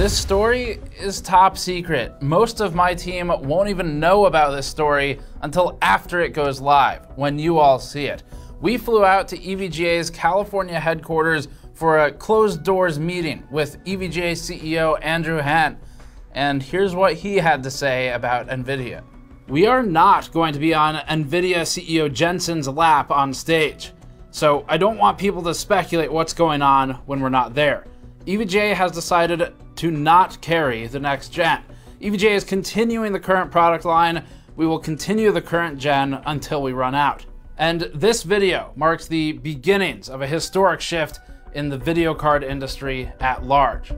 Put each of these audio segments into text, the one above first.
This story is top secret. Most of my team won't even know about this story until after it goes live, when you all see it. We flew out to EVGA's California headquarters for a closed doors meeting with EVGA CEO Andrew Han. And here's what he had to say about NVIDIA. We are not going to be on NVIDIA CEO Jensen's lap on stage. So I don't want people to speculate what's going on when we're not there. EVGA has decided to not carry the next gen. EVGA is continuing the current product line. We will continue the current gen until we run out. And this video marks the beginnings of a historic shift in the video card industry at large.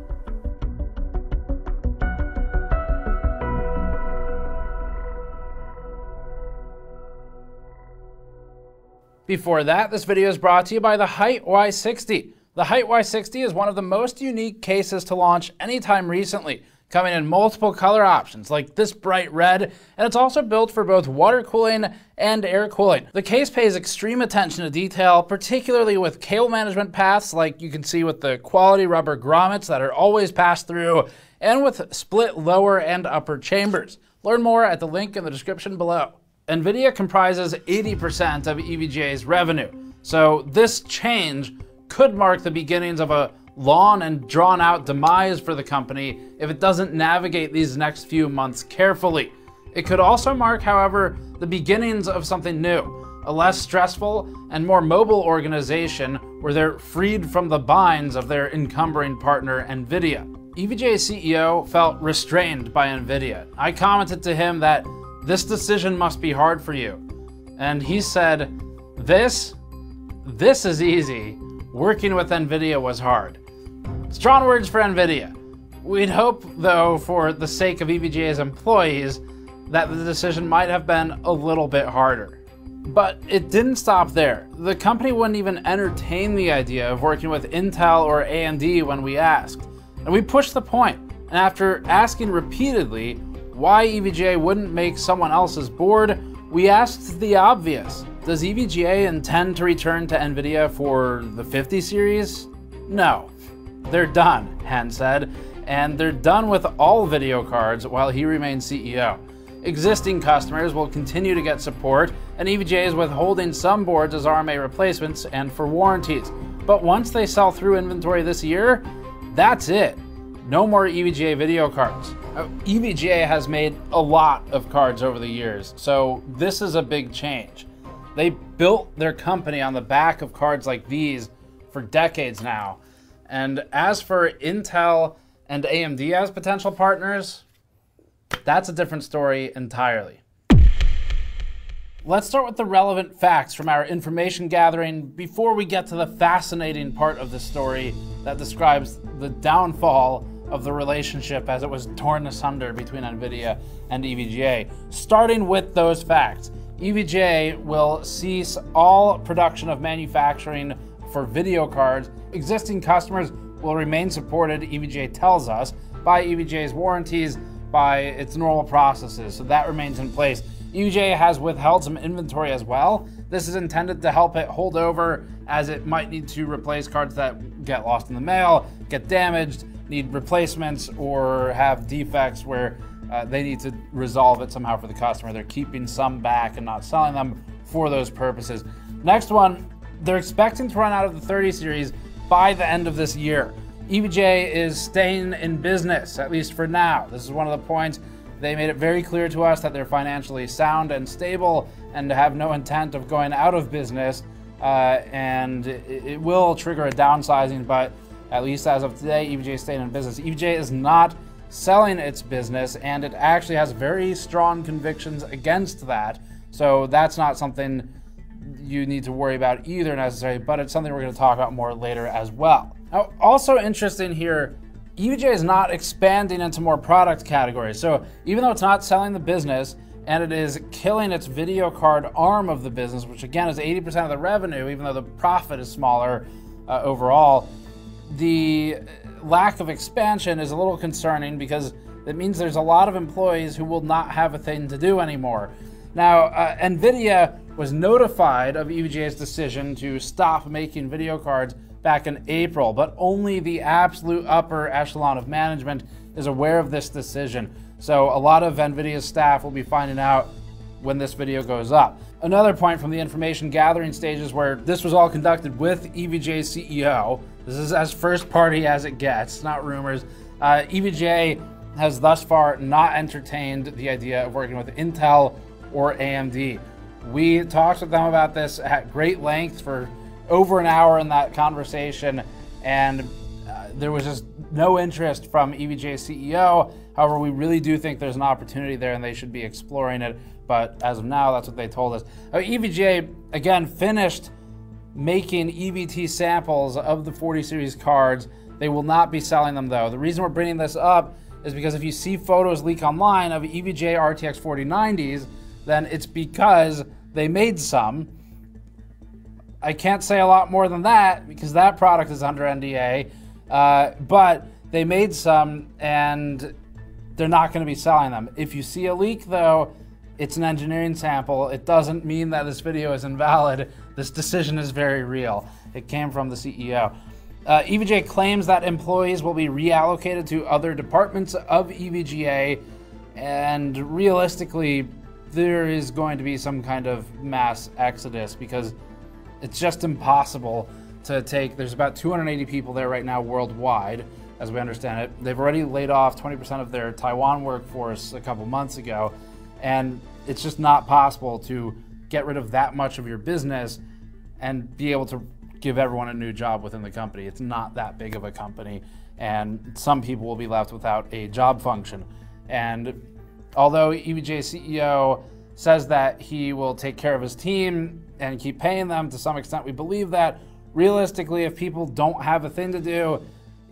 Before that, this video is brought to you by the HYTE Y60. The HYTE Y60 is one of the most unique cases to launch anytime recently, coming in multiple color options like this bright red, and it's also built for both water cooling and air cooling. The case pays extreme attention to detail, particularly with cable management paths like you can see with the quality rubber grommets that are always passed through, and with split lower and upper chambers. Learn more at the link in the description below. NVIDIA comprises 80% of EVGA's revenue, so this change could mark the beginnings of a long and drawn out demise for the company if it doesn't navigate these next few months carefully. It could also mark, however, the beginnings of something new, a less stressful and more mobile organization where they're freed from the binds of their encumbering partner, NVIDIA. EVGA's CEO felt restrained by NVIDIA. I commented to him that this decision must be hard for you. And he said, This, this is easy working with NVIDIA was hard. Strong words for NVIDIA. We'd hope, though, for the sake of EVGA's employees, that the decision might have been a little bit harder. But it didn't stop there. The company wouldn't even entertain the idea of working with Intel or AMD when we asked. And we pushed the point. And after asking repeatedly why EVGA wouldn't make someone else's board, we asked the obvious. Does EVGA intend to return to NVIDIA for the 50 series? No. They're done, Han said, and they're done with all video cards while he remains CEO. Existing customers will continue to get support, and EVGA is withholding some boards as RMA replacements and for warranties. But once they sell through inventory this year, that's it. No more EVGA video cards. Uh, EVGA has made a lot of cards over the years, so this is a big change. They built their company on the back of cards like these for decades now. And as for Intel and AMD as potential partners, that's a different story entirely. Let's start with the relevant facts from our information gathering before we get to the fascinating part of the story that describes the downfall of the relationship as it was torn asunder between NVIDIA and EVGA. Starting with those facts. EVGA will cease all production of manufacturing for video cards. Existing customers will remain supported, EVGA tells us, by EVGA's warranties, by its normal processes. So that remains in place. EVGA has withheld some inventory as well. This is intended to help it hold over as it might need to replace cards that get lost in the mail, get damaged, need replacements, or have defects where uh, they need to resolve it somehow for the customer. They're keeping some back and not selling them for those purposes. Next one, they're expecting to run out of the 30 series by the end of this year. EVGA is staying in business, at least for now. This is one of the points. They made it very clear to us that they're financially sound and stable and have no intent of going out of business. Uh, and it, it, will trigger a downsizing, but at least as of today, EVGA is staying in business. EVGA is not selling its business, and it actually has very strong convictions against that. So that's not something you need to worry about either necessarily, but it's something we're going to talk about more later as well. Now, also interesting here, EVGA is not expanding into more product categories. So even though it's not selling the business and it is killing its video card arm of the business, which again is 80% of the revenue, even though the profit is smaller uh, overall, the lack of expansion is a little concerning because it means there's a lot of employees who will not have a thing to do anymore. Now, uh, NVIDIA was notified of EVGA's decision to stop making video cards back in April, but only the absolute upper echelon of management is aware of this decision. So a lot of NVIDIA's staff will be finding out when this video goes up. Another point from the information gathering stages where this was all conducted with EVGA CEO. This is as first party as it gets, not rumors. Uh, EVGA has thus far not entertained the idea of working with Intel or AMD. We talked with them about this at great length for over an hour in that conversation, and uh, there was just no interest from EVGA CEO. However, we really do think there's an opportunity there and they should be exploring it. But as of now, that's what they told us. Uh, EVGA, again, finished making EVT samples of the 40 series cards. They will not be selling them though. The reason we're bringing this up is because if you see photos leak online of EVGA RTX 4090s, then it's because they made some. I can't say a lot more than that because that product is under NDA. Uh, but they made some and they're not going to be selling them. If you see a leak, though, it's an engineering sample. It doesn't mean that this video is invalid. This decision is very real. It came from the CEO. Uh, EVGA claims that employees will be reallocated to other departments of EVGA, and realistically, there is going to be some kind of mass exodus because it's just impossible to take. There's about 280 people there right now worldwide, as we understand it. They've already laid off 20% of their Taiwan workforce a couple months ago, and it's just not possible to get rid of that much of your business and be able to give everyone a new job within the company. It's not that big of a company, and some people will be left without a job function. And although EVGA CEO says that he will take care of his team and keep paying them to some extent, we believe that. Realistically, if people don't have a thing to do,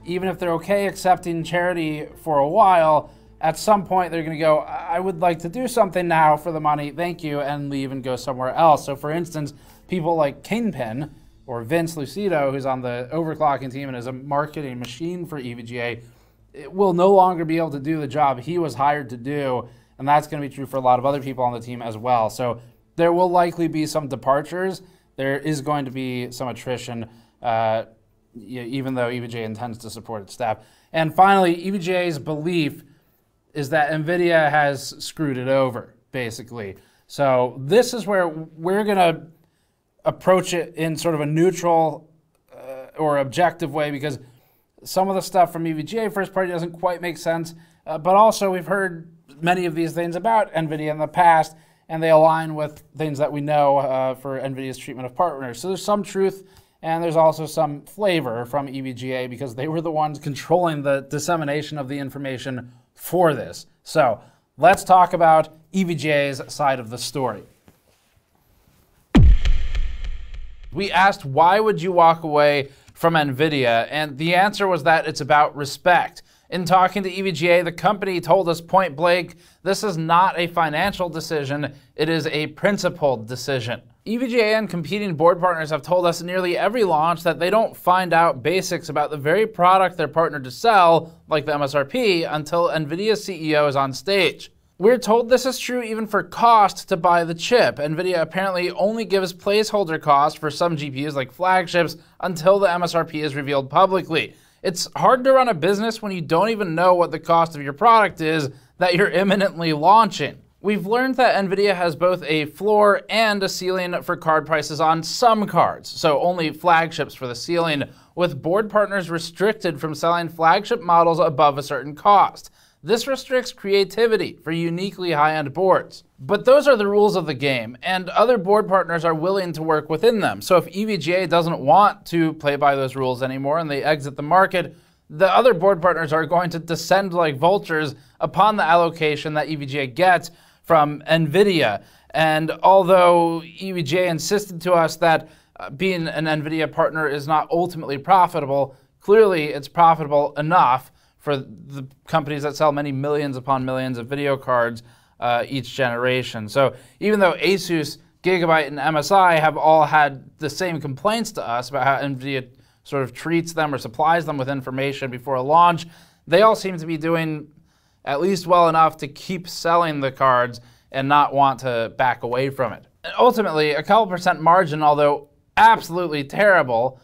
even if they're okay accepting charity for a while, at some point they're going to go, I would like to do something now for the money, thank you, and leave and go somewhere else. So, for instance, people like Kingpin, or Vince Lucido, who's on the overclocking team and is a marketing machine for EVGA, will no longer be able to do the job he was hired to do. And that's going to be true for a lot of other people on the team as well. So there will likely be some departures. There is going to be some attrition, uh, even though EVGA intends to support its staff. And finally, EVGA's belief is that NVIDIA has screwed it over, basically. So this is where we're going to approach it in sort of a neutral uh, or objective way because some of the stuff from EVGA first party doesn't quite make sense. Uh, but also, we've heard many of these things about NVIDIA in the past, and they align with things that we know uh, for NVIDIA's treatment of partners. So there's some truth, and there's also some flavor from EVGA because they were the ones controlling the dissemination of the information for this. So let's talk about EVGA's side of the story. We asked, why would you walk away from NVIDIA? And the answer was that it's about respect. In talking to EVGA, the company told us point blank this is not a financial decision, it is a principled decision. EVGA and competing board partners have told us nearly every launch that they don't find out basics about the very product they're partnered to sell, like the MSRP, until NVIDIA's CEO is on stage. We're told this is true even for cost to buy the chip. NVIDIA apparently only gives placeholder cost for some GPUs like flagships until the MSRP is revealed publicly. It's hard to run a business when you don't even know what the cost of your product is that you're imminently launching. We've learned that NVIDIA has both a floor and a ceiling for card prices on some cards, so only flagships for the ceiling, with board partners restricted from selling flagship models above a certain cost. This restricts creativity for uniquely high-end boards. But those are the rules of the game, and other board partners are willing to work within them. So if EVGA doesn't want to play by those rules anymore and they exit the market, the other board partners are going to descend like vultures upon the allocation that EVGA gets from NVIDIA. And although EVGA insisted to us that uh, being an NVIDIA partner is not ultimately profitable, clearly it's profitable enough for the companies that sell many millions upon millions of video cards uh, each generation. So even though Asus, Gigabyte, and MSI have all had the same complaints to us about how NVIDIA sort of treats them or supplies them with information before a launch, they all seem to be doing at least well enough to keep selling the cards and not want to back away from it. And ultimately, a couple percent margin, although absolutely terrible,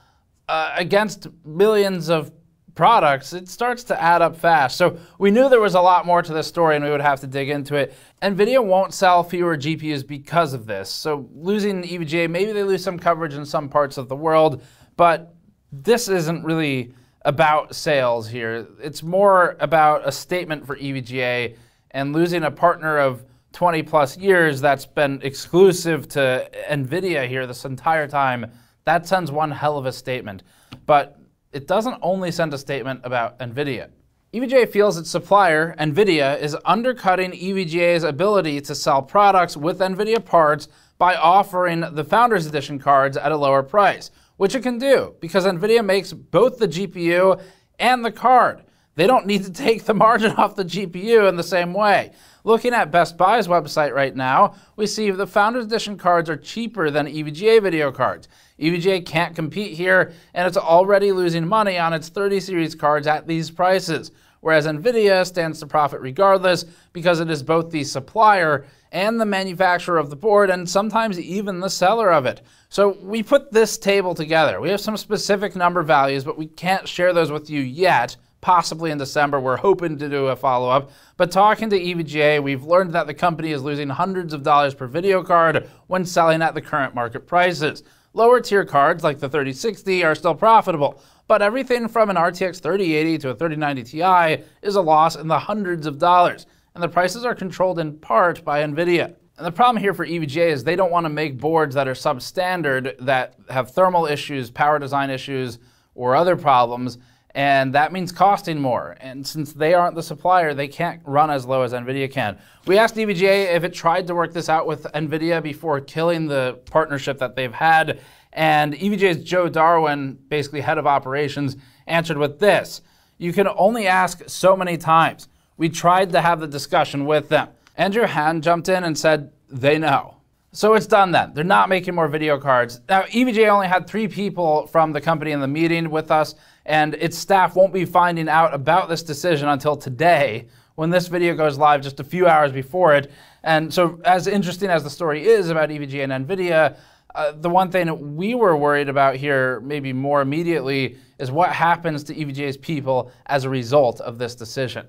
uh, against millions of products, it starts to add up fast. So we knew there was a lot more to this story and we would have to dig into it. NVIDIA won't sell fewer GPUs because of this. So losing EVGA, maybe they lose some coverage in some parts of the world, but this isn't really about sales here. It's more about a statement for EVGA and losing a partner of 20 plus years that's been exclusive to NVIDIA here this entire time. That sends one hell of a statement. But it doesn't only send a statement about NVIDIA. EVGA feels its supplier, NVIDIA, is undercutting EVGA's ability to sell products with NVIDIA parts by offering the Founders Edition cards at a lower price, which it can do because NVIDIA makes both the GPU and the card. They don't need to take the margin off the GPU in the same way. Looking at Best Buy's website right now, we see the Founders Edition cards are cheaper than EVGA video cards. EVGA can't compete here, and it's already losing money on its 30 series cards at these prices, whereas NVIDIA stands to profit regardless because it is both the supplier and the manufacturer of the board, and sometimes even the seller of it. So we put this table together. We have some specific number values, but we can't share those with you yet possibly in December. We're hoping to do a follow up. But talking to EVGA, we've learned that the company is losing hundreds of dollars per video card when selling at the current market prices. Lower tier cards like the 3060 are still profitable, but everything from an RTX 3080 to a 3090 Ti is a loss in the hundreds of dollars, and the prices are controlled in part by NVIDIA. And the problem here for EVGA is they don't want to make boards that are substandard that have thermal issues, power design issues, or other problems, and that means costing more. And since they aren't the supplier, they can't run as low as NVIDIA can. We asked EVGA if it tried to work this out with NVIDIA before killing the partnership that they've had, and EVGA's Joe Darwin, basically head of operations, answered with this You can only ask so many times. We tried to have the discussion with them. Andrew Han jumped in and said, They know. So it's done then. They're not making more video cards. Now, EVGA only had three people from the company in the meeting with us, and its staff won't be finding out about this decision until today when this video goes live just a few hours before it. And so, as interesting as the story is about EVGA and NVIDIA, uh, the one thing we were worried about here, maybe more immediately, is what happens to EVGA's people as a result of this decision.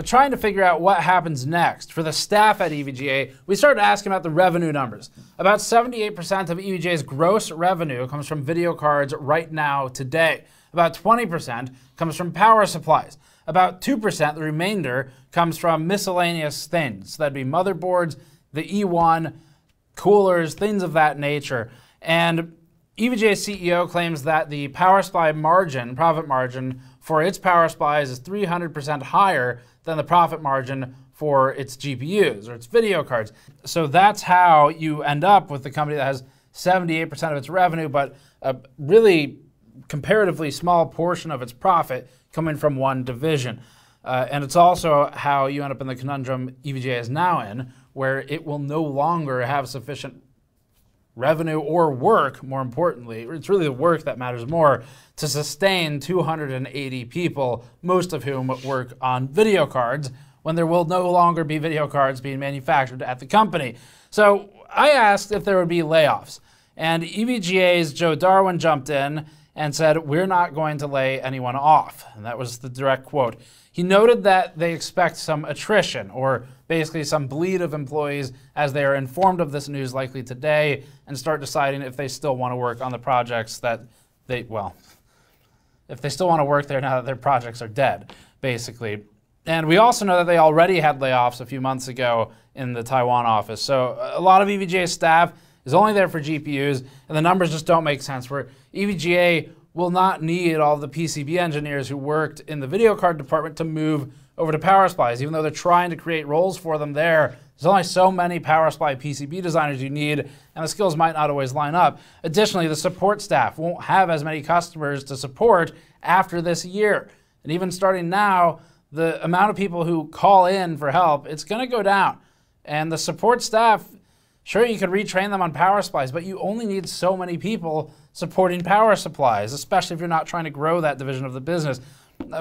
Trying to figure out what happens next for the staff at EVGA, we started asking about the revenue numbers. About 78% of EVGA's gross revenue comes from video cards right now, today. About 20% comes from power supplies. About 2%, the remainder, comes from miscellaneous things. So that'd be motherboards, the E1, coolers, things of that nature. And EVGA's CEO claims that the power supply margin, profit margin, for its power supplies is 300% higher than the profit margin for its GPUs or its video cards. So that's how you end up with the company that has 78% of its revenue, but a really comparatively small portion of its profit coming from one division. Uh, and it's also how you end up in the conundrum EVGA is now in, where it will no longer have sufficient revenue or work, more importantly, it's really the work that matters more, to sustain 280 people, most of whom work on video cards, when there will no longer be video cards being manufactured at the company. So I asked if there would be layoffs, and EVGA's Joe Darwin jumped in and said, We're not going to lay anyone off. And that was the direct quote. He noted that they expect some attrition, or basically some bleed of employees as they are informed of this news likely today and start deciding if they still want to work on the projects that they, well, if they still want to work there now that their projects are dead, basically. And we also know that they already had layoffs a few months ago in the Taiwan office. So a lot of EVGA staff is only there for GPUs, and the numbers just don't make sense. Where EVGA will not need all the PCB engineers who worked in the video card department to move over to power supplies, even though they're trying to create roles for them there. There's only so many power supply PCB designers you need, and the skills might not always line up. Additionally, the support staff won't have as many customers to support after this year. And even starting now, the amount of people who call in for help, it's going to go down. And the support staff, sure, you could retrain them on power supplies, but you only need so many people supporting power supplies, especially if you're not trying to grow that division of the business.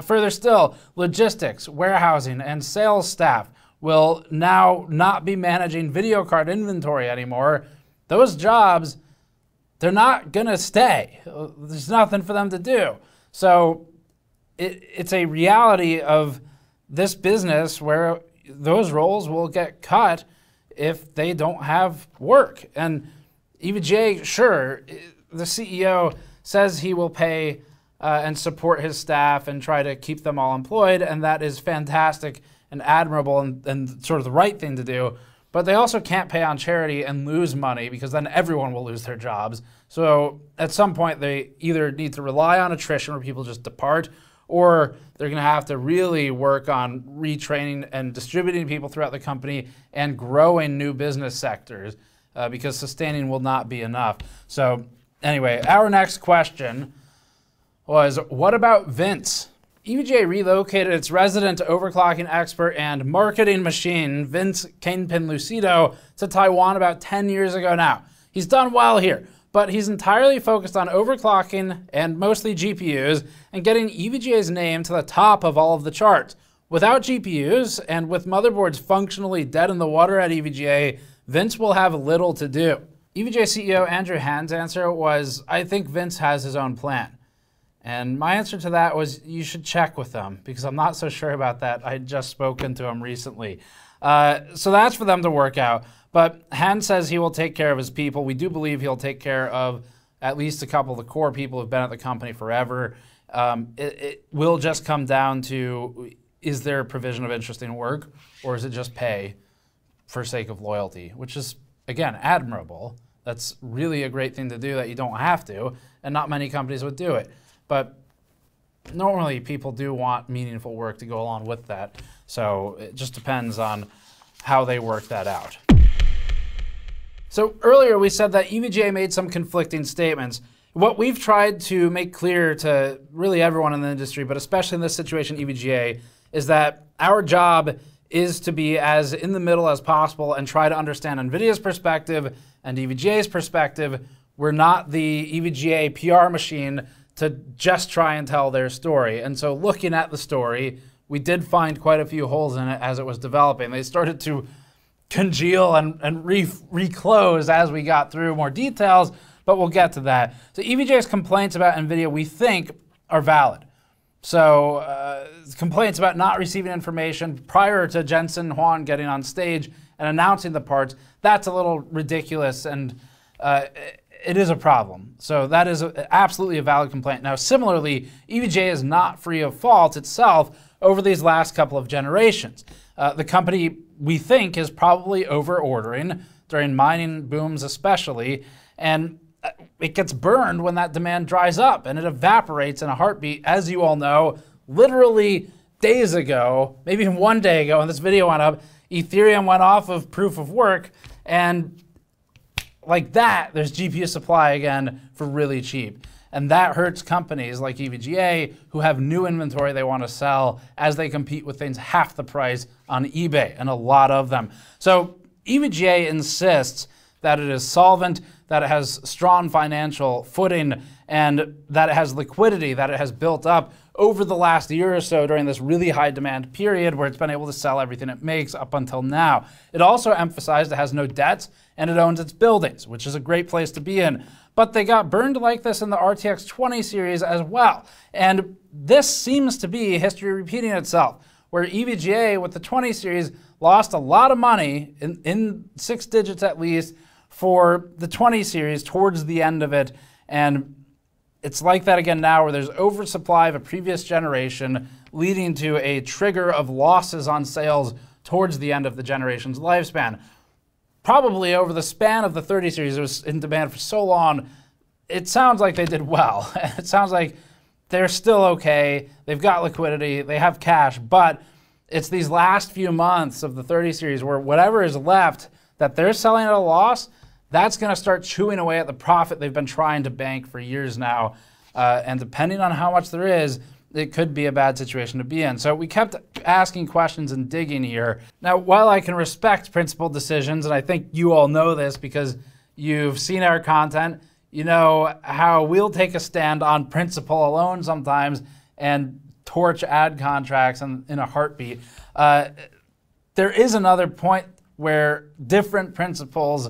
Further still, logistics, warehousing, and sales staff will now not be managing video card inventory anymore. Those jobs they're not going to stay. There's nothing for them to do. So it, it's a reality of this business where those roles will get cut if they don't have work. And EVGA, sure, the CEO says he will pay uh, and support his staff and try to keep them all employed, and that is fantastic and admirable and, and sort of the right thing to do. But they also can't pay on charity and lose money because then everyone will lose their jobs. So at some point, they either need to rely on attrition where people just depart, or they're going to have to really work on retraining and distributing people throughout the company and growing new business sectors uh, because sustaining will not be enough. So, anyway, our next question was what about Vince? EVGA relocated its resident overclocking expert and marketing machine, Vince Kingpin Lucido, to Taiwan about 10 years ago now. He's done well here, but he's entirely focused on overclocking and mostly GPUs and getting EVGA's name to the top of all of the charts. Without GPUs and with motherboards functionally dead in the water at EVGA, Vince will have little to do. EVGA CEO Andrew Han's answer was I think Vince has his own plan. And my answer to that was you should check with them because I'm not so sure about that. I just spoken to him recently. Uh, so that's for them to work out. But Han says he will take care of his people. We do believe he'll take care of at least a couple of the core people who've been at the company forever. Um, it, it will just come down to is there a provision of interesting work or is it just pay for sake of loyalty, which is, again, admirable. That's really a great thing to do that you don't have to, and not many companies would do it. But normally people do want meaningful work to go along with that. So it just depends on how they work that out. So earlier we said that EVGA made some conflicting statements. What we've tried to make clear to really everyone in the industry, but especially in this situation, EVGA, is that our job is to be as in the middle as possible and try to understand NVIDIA's perspective and EVGA's perspective. We're not the EVGA PR machine to just try and tell their story. And so, looking at the story, we did find quite a few holes in it as it was developing. They started to congeal and, and re- reclose as we got through more details, but we'll get to that. So, EVGA's complaints about NVIDIA, we think, are valid. So, uh, complaints about not receiving information prior to Jensen Huang getting on stage and announcing the parts, that's a little ridiculous and uh, it is a problem. So that is a, absolutely a valid complaint. Now, similarly, EVGA is not free of fault itself over these last couple of generations. Uh, the company, we think, is probably over ordering during mining booms, especially, and uh, it gets burned when that demand dries up and it evaporates in a heartbeat, as you all know, literally days ago, maybe even one day ago, when this video went up, Ethereum went off of proof of work and like that, there's GPU supply again for really cheap. And that hurts companies like EVGA who have new inventory they want to sell as they compete with things half the price on eBay, and a lot of them. So EVGA insists that it is solvent, that it has strong financial footing, and that it has liquidity that it has built up over the last year or so during this really high demand period where it's been able to sell everything it makes up until now. It also emphasized it has no debts and it owns its buildings, which is a great place to be in. But they got burned like this in the RTX 20 series as well. And this seems to be history repeating itself, where EVGA with the 20 series lost a lot of money, in, in six digits at least, for the 20 series towards the end of it. And it's like that again now, where there's oversupply of a previous generation, leading to a trigger of losses on sales towards the end of the generation's lifespan. Probably over the span of the 30 series, it was in demand for so long, it sounds like they did well. it sounds like they're still okay. They've got liquidity, they have cash, but it's these last few months of the 30 series where whatever is left that they're selling at a loss that's going to start chewing away at the profit they've been trying to bank for years now. Uh, and depending on how much there is, it could be a bad situation to be in. So we kept asking questions and digging here. Now, while I can respect principal decisions, and I think you all know this because you've seen our content, you know how we'll take a stand on principle alone sometimes and torch ad contracts in, in a heartbeat. Uh, there is another point where different principles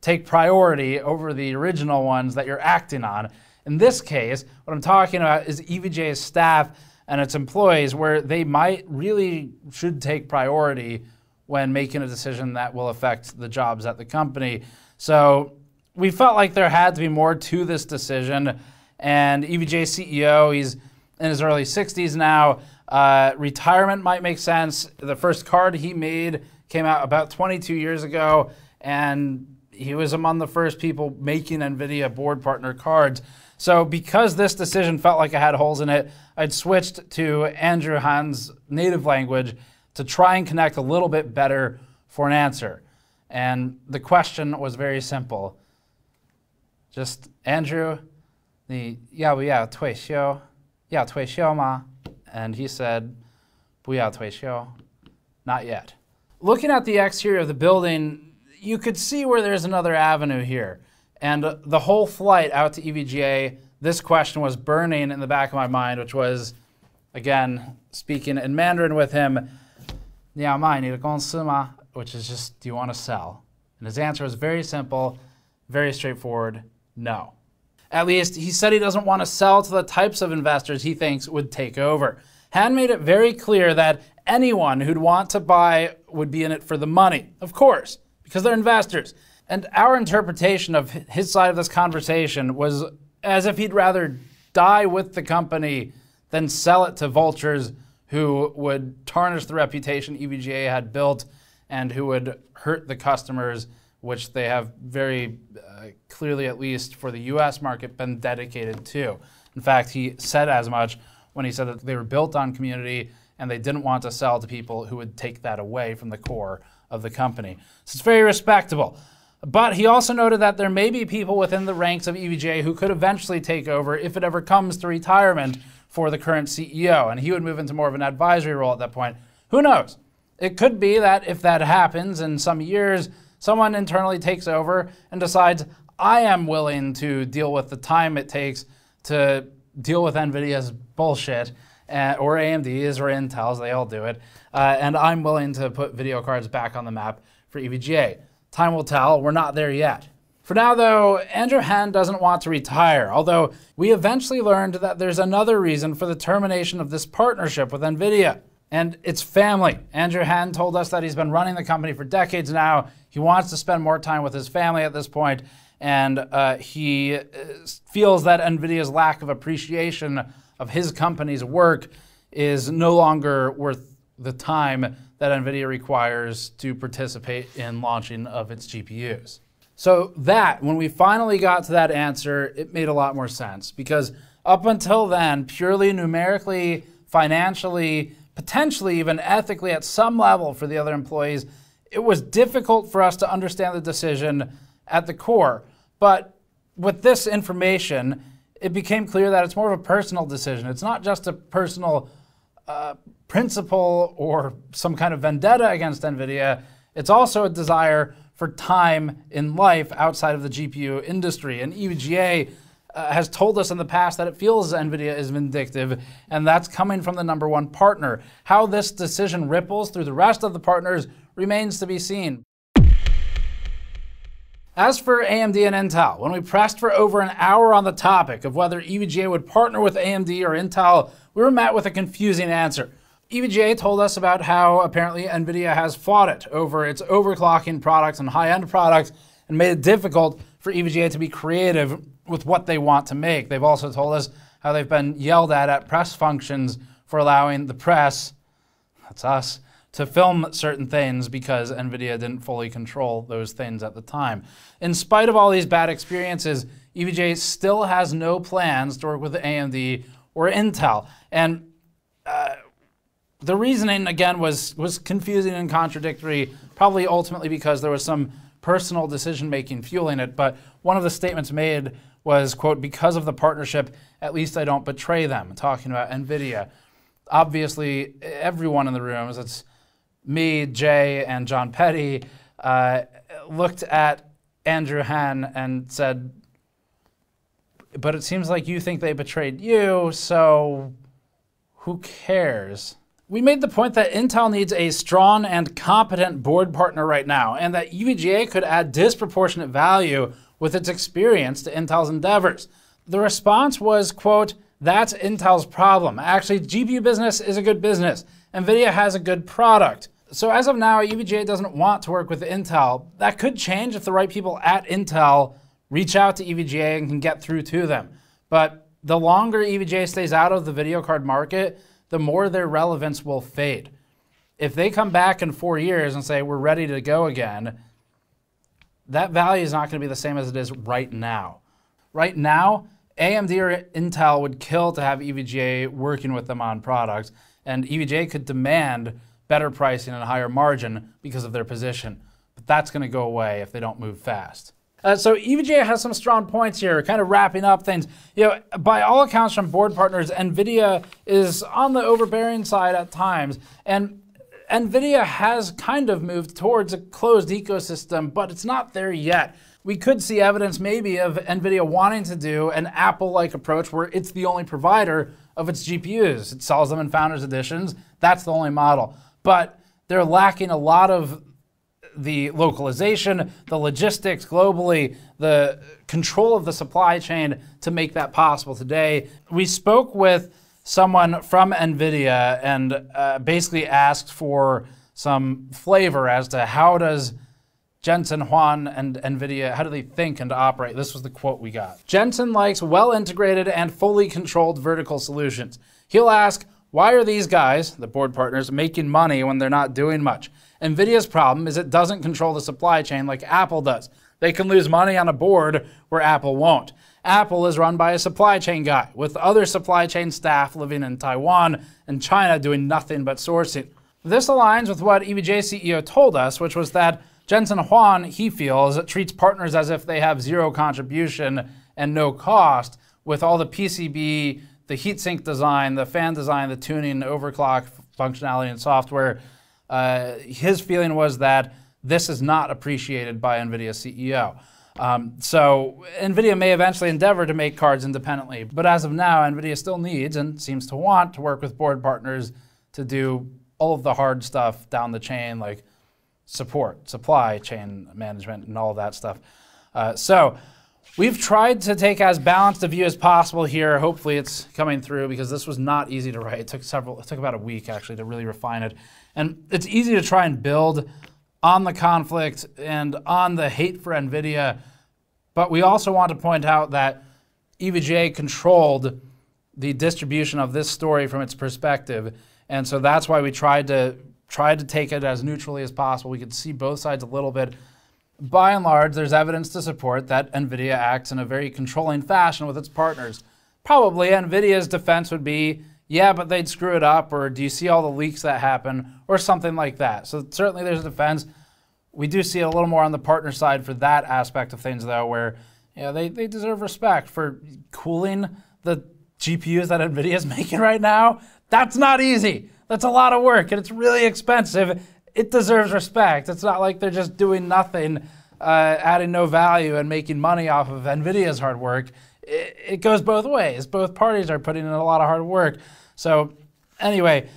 take priority over the original ones that you're acting on. In this case, what I'm talking about is EVGA's staff and its employees, where they might really should take priority when making a decision that will affect the jobs at the company. So we felt like there had to be more to this decision. And EVGA CEO, he's in his early 60s now. Uh, retirement might make sense. The first card he made came out about 22 years ago, and he was among the first people making NVIDIA board partner cards. So because this decision felt like I had holes in it, I'd switched to Andrew Han's native language to try and connect a little bit better for an answer. And the question was very simple. Just Andrew, the yeah yeah tuishio, yeah xiao ma, and he said, "Buiat tui xiao," not yet." Looking at the exterior of the building, you could see where there's another avenue here. And the whole flight out to EVGA, this question was burning in the back of my mind, which was, again, speaking in Mandarin with him, which is just, do you want to sell? And his answer was very simple, very straightforward no. At least, he said he doesn't want to sell to the types of investors he thinks would take over. Han made it very clear that anyone who'd want to buy would be in it for the money, of course, because they're investors. And our interpretation of his side of this conversation was as if he'd rather die with the company than sell it to vultures who would tarnish the reputation EVGA had built and who would hurt the customers, which they have very uh, clearly, at least for the US market, been dedicated to. In fact, he said as much when he said that they were built on community and they didn't want to sell to people who would take that away from the core of the company. So it's very respectable. But he also noted that there may be people within the ranks of EVGA who could eventually take over if it ever comes to retirement for the current CEO, and he would move into more of an advisory role at that point. Who knows? It could be that if that happens in some years, someone internally takes over and decides, I am willing to deal with the time it takes to deal with NVIDIA's bullshit, uh, or AMD's or Intel's, they all do it, uh, and I'm willing to put video cards back on the map for EVGA. Time will tell, we're not there yet. For now, though, Andrew Han doesn't want to retire, although we eventually learned that there's another reason for the termination of this partnership with NVIDIA, and it's family. Andrew Han told us that he's been running the company for decades now. He wants to spend more time with his family at this point, and uh, he uh, feels that NVIDIA's lack of appreciation of his company's work is no longer worth the time that NVIDIA requires to participate in launching of its GPUs. So that, when we finally got to that answer, it made a lot more sense because up until then, purely numerically, financially, potentially even ethically at some level for the other employees, it was difficult for us to understand the decision at the core. But with this information, it became clear that it's more of a personal decision. It's not just a personal uh, principle or some kind of vendetta against NVIDIA. It's also a desire for time in life outside of the GPU industry. And EVGA uh, has told us in the past that it feels NVIDIA is vindictive, and that's coming from the number one partner. How this decision ripples through the rest of the partners remains to be seen. As for AMD and Intel, when we pressed for over an hour on the topic of whether EVGA would partner with AMD or Intel, we were met with a confusing answer. EVGA told us about how apparently NVIDIA has fought it over its overclocking products and high end products and made it difficult for EVGA to be creative with what they want to make. They've also told us how they've been yelled at at press functions for allowing the press, that's us, to film certain things because NVIDIA didn't fully control those things at the time. In spite of all these bad experiences, EVGA still has no plans to work with AMD or Intel. And uh, the reasoning, again, was, was confusing and contradictory, probably ultimately because there was some personal decision making fueling it. But one of the statements made was, quote, because of the partnership, at least I don't betray them, talking about NVIDIA. Obviously, everyone in the room, it's me, Jay, and John Petty, uh, looked at Andrew Han and said, but it seems like you think they betrayed you, so who cares? We made the point that Intel needs a strong and competent board partner right now, and that EVGA could add disproportionate value with its experience to Intel's endeavors. The response was, quote, that's Intel's problem. Actually, GPU business is a good business. NVIDIA has a good product. So as of now, EVGA doesn't want to work with Intel. That could change if the right people at Intel reach out to EVGA and can get through to them. But the longer EVGA stays out of the video card market, the more their relevance will fade. If they come back in four years and say, we're ready to go again, that value is not going to be the same as it is right now. Right now, AMD or Intel would kill to have EVGA working with them on products, and EVGA could demand better pricing and a higher margin because of their position. But that's going to go away if they don't move fast. Uh, so EVGA has some strong points here, kind of wrapping up things. You know, by all accounts from board partners, NVIDIA is on the overbearing side at times. And NVIDIA has kind of moved towards a closed ecosystem, but it's not there yet. We could see evidence maybe of NVIDIA wanting to do an Apple-like approach where it's the only provider of its GPUs. It sells them in Founders Editions. That's the only model. But they're lacking a lot of the localization, the logistics globally, the control of the supply chain to make that possible today. We spoke with someone from NVIDIA and uh, basically asked for some flavor as to how does Jensen Huang and NVIDIA, how do they think and operate? This was the quote we got. Jensen likes well-integrated and fully controlled vertical solutions. He'll ask, why are these guys, the board partners, making money when they're not doing much? NVIDIA's problem is it doesn't control the supply chain like Apple does. They can lose money on a board where Apple won't. Apple is run by a supply chain guy with other supply chain staff living in Taiwan and China doing nothing but sourcing. This aligns with what EVGA CEO told us, which was that Jensen Huang, he feels, treats partners as if they have zero contribution and no cost with all the PCB, the heatsink design, the fan design, the tuning, overclock functionality and software uh, his feeling was that this is not appreciated by NVIDIA's CEO. Um, so NVIDIA may eventually endeavor to make cards independently, but as of now, NVIDIA still needs and seems to want to work with board partners to do all of the hard stuff down the chain, like support, supply chain management, and all that stuff. Uh, so we've tried to take as balanced a view as possible here. Hopefully, it's coming through because this was not easy to write. It took several. It took about a week actually to really refine it. And it's easy to try and build on the conflict and on the hate for NVIDIA, but we also want to point out that EVGA controlled the distribution of this story from its perspective. And so that's why we tried to tried to take it as neutrally as possible. We could see both sides a little bit. By and large, there's evidence to support that NVIDIA acts in a very controlling fashion with its partners. Probably NVIDIA's defense would be yeah, but they'd screw it up, or do you see all the leaks that happen, or something like that. So certainly there's a defense. We do see a little more on the partner side for that aspect of things, though, where you know, they, they deserve respect for cooling the GPUs that NVIDIA is making right now. That's not easy. That's a lot of work, and it's really expensive. It deserves respect. It's not like they're just doing nothing, uh, adding no value, and making money off of NVIDIA's hard work it, it goes both ways. Both parties are putting in a lot of hard work. So anyway,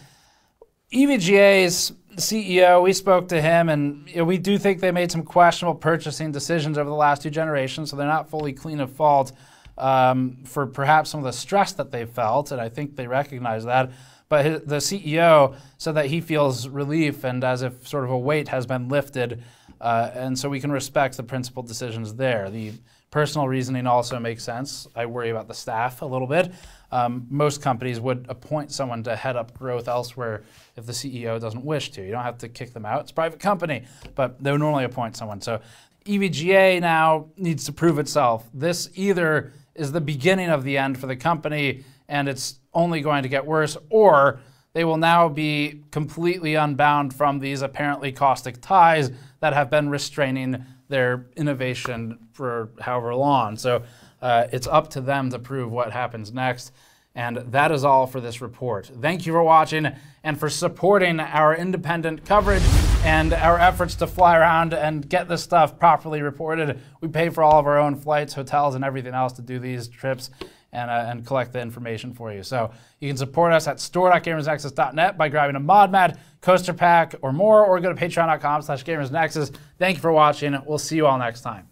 EVGA's CEO, we spoke to him, and you know, we do think they made some questionable purchasing decisions over the last two generations, so they're not fully clean of fault um, for perhaps some of the stress that they felt, and I think they recognize that. But his, the CEO said that he feels relief and as if sort of a weight has been lifted, uh, and so we can respect the principal decisions there. The Personal reasoning also makes sense. I worry about the staff a little bit. Um, most companies would appoint someone to head up growth elsewhere if the CEO doesn't wish to. You don't have to kick them out. It's a private company, but they would normally appoint someone. So EVGA now needs to prove itself. This either is the beginning of the end for the company and it's only going to get worse, or they will now be completely unbound from these apparently caustic ties that have been restraining their innovation for however long. So uh, it's up to them to prove what happens next. And that is all for this report. Thank you for watching and for supporting our independent coverage. and our efforts to fly around and get this stuff properly reported. We pay for all of our own flights, hotels, and everything else to do these trips and, uh, and collect the information for you. So you can support us at store.gamersnexus.net by grabbing a modmat, coaster pack, or more, or go to patreon.com slash gamersnexus. Thank you for watching. We'll see you all next time.